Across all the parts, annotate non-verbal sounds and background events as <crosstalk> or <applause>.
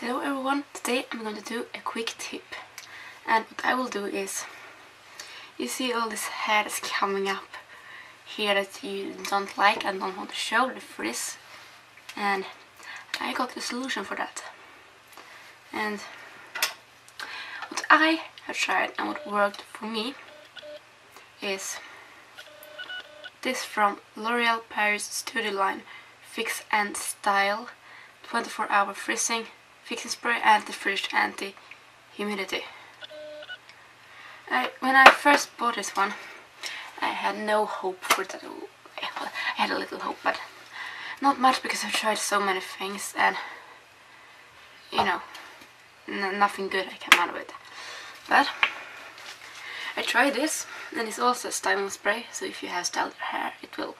Hello everyone, today I'm going to do a quick tip. And what I will do is you see all this hair that's coming up here that you don't like and don't want to show the frizz? And I got a solution for that. And what I have tried and what worked for me is this from L'Oreal Paris Studio Line Fix and Style 24 hour frizzing fixing spray and anti-frizz anti-humidity. When I first bought this one I had no hope for that. I had a little hope but not much because I've tried so many things and you know nothing good I came out of it. But I tried this and it's also a styling spray so if you have styled hair it will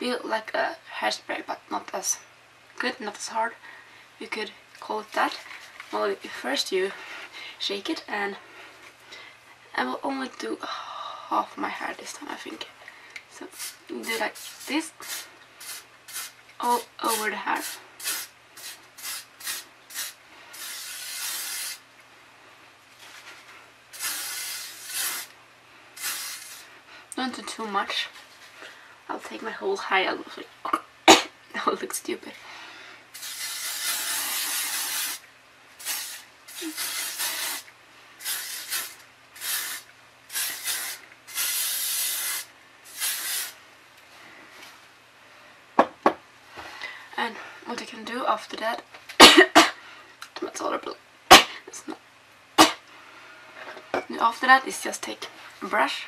be like a hairspray but not as good, not as hard. You could call it that well first you shake it and I will only do half my hair this time I think so do like this all over the hair Don't do too much. I'll take my whole hair. <coughs> that will look stupid. And what I can do after that, <coughs> that's horrible. After that is just take a brush.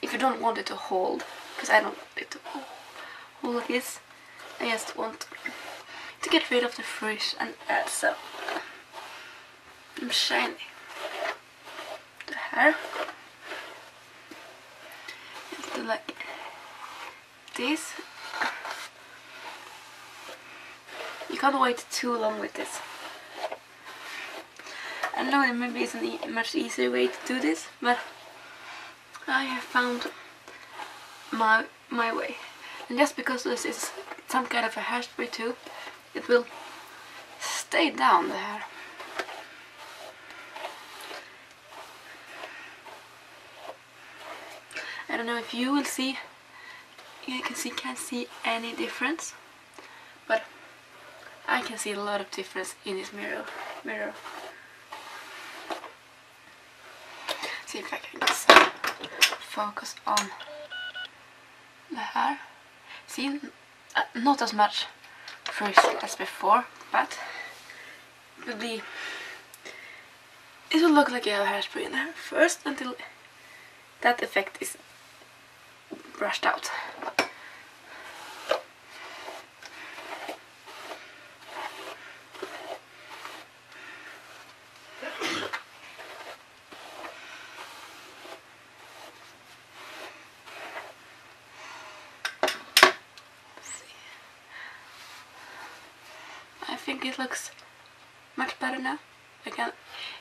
If you don't want it to hold, because I don't want it to hold like this, I just want to get rid of the frizz and add some shiny the hair. Do like this. You can't wait too long with this. I know it maybe isn't a much easier way to do this, but I have found my my way. And just because this is some kind of a hairspray too, it will stay down the hair. I don't know if you will see, you can see, can't see any difference, but I can see a lot of difference in this mirror. mirror. See if I can some focus on the hair. See, uh, not as much frizz as before, but it will be. It will look like you have hairspray in there first until that effect is brushed out. I think it looks much better now. Again,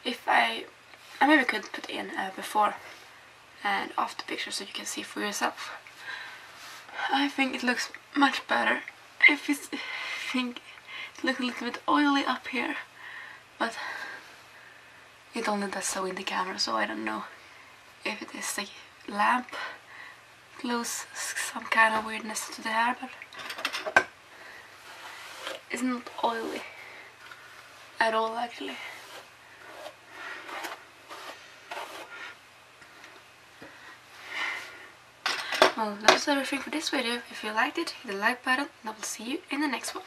if I, I maybe could put in uh, before and off the picture so you can see for yourself. I think it looks much better. If it's, I think it looks a little bit oily up here, but it only does so in the camera, so I don't know if it is the lamp glues some kind of weirdness to the hair, but it's not oily at all actually. Well, that was everything for this video. If you liked it, hit the like button and I will see you in the next one.